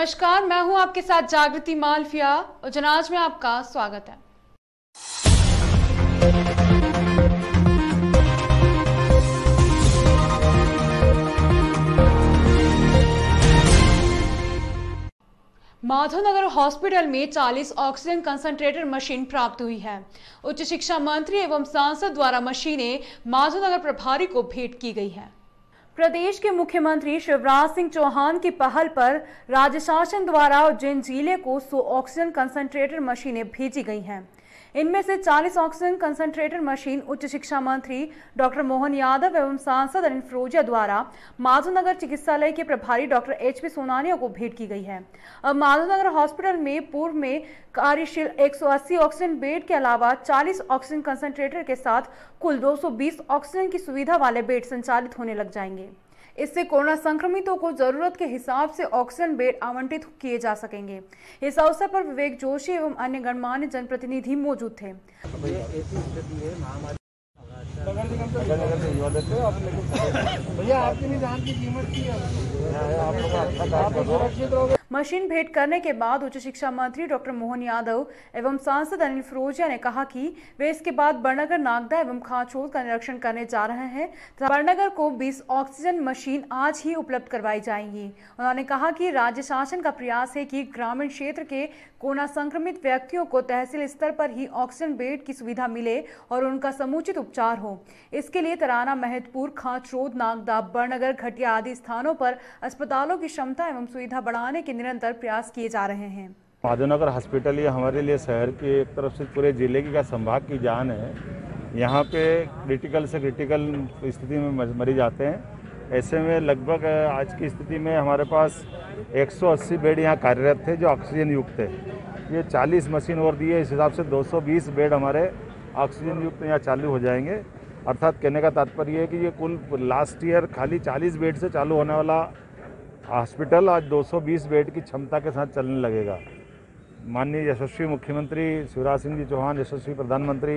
नमस्कार, मैं हूँ आपके साथ जागृति मालफिया और जनाज में आपका स्वागत है। माधवनगर हॉस्पिटल में 40 ऑक्सीजन कंसंट्रेटर मशीन प्राप्त हुई है। उच्च शिक्षा मंत्री एवं सांसद द्वारा मशीनें माधवनगर प्रभारी को भेंट की गई है। प्रदेश के मुख्यमंत्री शिवराज सिंह चौहान की पहल पर राज्य शासन द्वारा उज्जैन ज़िले को सौ ऑक्सीजन कंसंट्रेटर मशीनें भेजी गई हैं। इनमें से 40 ऑक्सीजन कंसंट्रेटर मशीन उच्च शिक्षा मंत्री डॉक्टर मोहन यादव एवं सांसद अनिल फिरोजिया द्वारा माधवनगर चिकित्सालय के प्रभारी डॉक्टर एच पी सोनानिया को भेंट की गई है। अब माधवनगर हॉस्पिटल में पूर्व में कार्यशील 180 ऑक्सीजन बेड के अलावा 40 ऑक्सीजन कंसंट्रेटर के साथ कुल 220 ऑक्सीजन की सुविधा वाले बेड संचालित होने लग जाएँगे। इससे कोरोना संक्रमितों को ज़रूरत के हिसाब से ऑक्सीजन बेड आवंटित किए जा सकेंगे। इस अवसर पर विवेक जोशी एवं अन्य गणमान्य जनप्रतिनिधि मौजूद थे। भैया आपकी भी जान की कीमत की है? मशीन भेंट करने के बाद उच्च शिक्षा मंत्री डॉक्टर मोहन यादव एवं सांसद अनिल फिरोजिया ने कहा कि वे इसके बाद बड़नगर, नागदा एवं खाचोद का निरीक्षण करने जा रहे हैं। तथा बड़नगर को 20 ऑक्सीजन मशीन आज ही उपलब्ध करवाई जाएँगी। उन्होंने कहा कि राज्य शासन का प्रयास है कि ग्रामीण क्षेत्र के कोरोना संक्रमित व्यक्तियों को तहसील स्तर पर ही ऑक्सीजन बेड की सुविधा मिले और उनका समुचित उपचार हो। इसके लिए तराना, महतपुर, खाचरोद, नागदा, बड़नगर, घटिया आदि स्थानों पर अस्पतालों की क्षमता एवं सुविधा बढ़ाने के निरंतर प्रयास किए जा रहे हैं। माधवनगर हॉस्पिटल ये हमारे लिए शहर की एक तरफ़ से पूरे ज़िले की का संभाग की जान है। यहाँ पे क्रिटिकल से क्रिटिकल स्थिति में मरीज़ आते हैं। ऐसे में लगभग आज की स्थिति में हमारे पास 180 बेड यहाँ कार्यरत थे जो ऑक्सीजन युक्त थे। ये 40 मशीन और दिए इस हिसाब से 220 बेड हमारे ऑक्सीजन युक्त यहाँ चालू हो जाएँगे। अर्थात कहने का तात्पर्य है कि ये कुल लास्ट ईयर खाली 40 बेड से चालू होने वाला हॉस्पिटल आज 220 बेड की क्षमता के साथ चलने लगेगा। माननीय यशस्वी मुख्यमंत्री शिवराज सिंह जी चौहान, यशस्वी प्रधानमंत्री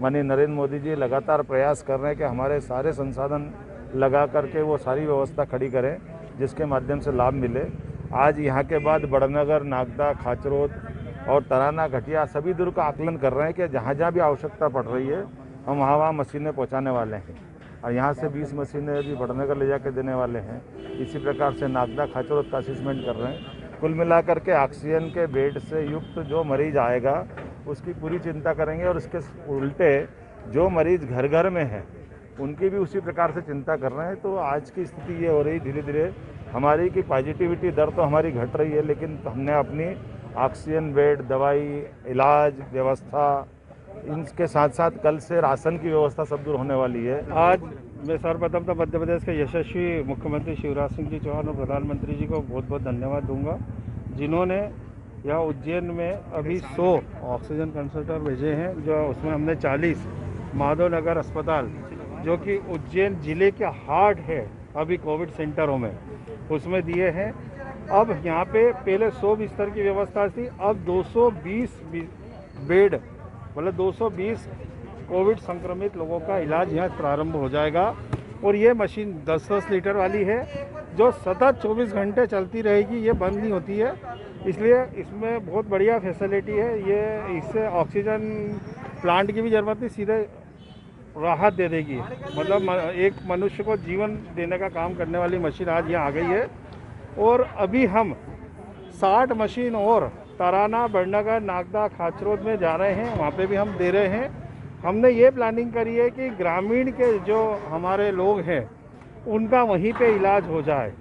माननीय नरेंद्र मोदी जी लगातार प्रयास कर रहे हैं कि हमारे सारे संसाधन लगा करके वो सारी व्यवस्था खड़ी करें, जिसके माध्यम से लाभ मिले। आज यहाँ के बाद बड़नगर, नागदा, खाचरोद और तराना, घटिया सभी दूर का आकलन कर रहे हैं कि जहाँ जहाँ भी आवश्यकता पड़ रही है, हम वहाँ वहाँ मशीनें पहुँचाने वाले हैं। और यहाँ से 20 मशीनें भी बड़नगर ले जाकर देने वाले हैं। इसी प्रकार से नागदा खाचर का असिसमेंट कर रहे हैं। कुल मिलाकर के ऑक्सीजन के बेड से युक्त जो मरीज़ आएगा, उसकी पूरी चिंता करेंगे और उसके उल्टे जो मरीज़ घर घर में है, उनकी भी उसी प्रकार से चिंता कर रहे हैं। तो आज की स्थिति ये हो रही धीरे धीरे हमारी की पॉजिटिविटी दर तो हमारी घट रही है, लेकिन हमने अपनी ऑक्सीजन बेड दवाई, इलाज, व्यवस्था इनके साथ साथ कल से राशन की व्यवस्था सब दूर होने वाली है। आज मैं सर्वप्रथम तो मध्य प्रदेश के यशस्वी मुख्यमंत्री शिवराज सिंह जी चौहान और प्रधानमंत्री जी को बहुत बहुत धन्यवाद दूँगा, जिन्होंने यहाँ उज्जैन में अभी 100 ऑक्सीजन कंसल्टर भेजे हैं, जो उसमें हमने 40 माधव नगर अस्पताल, जो कि उज्जैन ज़िले के हार्ट है, अभी कोविड सेंटरों में, उसमें दिए हैं। अब यहाँ पे पहले 100 बिस्तर की व्यवस्था थी, अब 220 बेड मतलब 220 कोविड संक्रमित लोगों का इलाज यहाँ प्रारंभ हो जाएगा। और ये मशीन 10-10 लीटर वाली है, जो सतत 24 घंटे चलती रहेगी, ये बंद नहीं होती है। इसलिए इसमें बहुत बढ़िया फैसिलिटी है। ये इससे ऑक्सीजन प्लांट की भी ज़रूरत नहीं, सीधे राहत दे देगी। मतलब एक मनुष्य को जीवन देने का काम करने वाली मशीन आज यहाँ आ गई है। और अभी हम 60 मशीन और तराना बड़नगर नागदा, खाचरोद में जा रहे हैं। वहाँ पे भी हम दे रहे हैं। हमने ये प्लानिंग करी है कि ग्रामीण के जो हमारे लोग हैं, उनका वहीं पे इलाज हो जाए।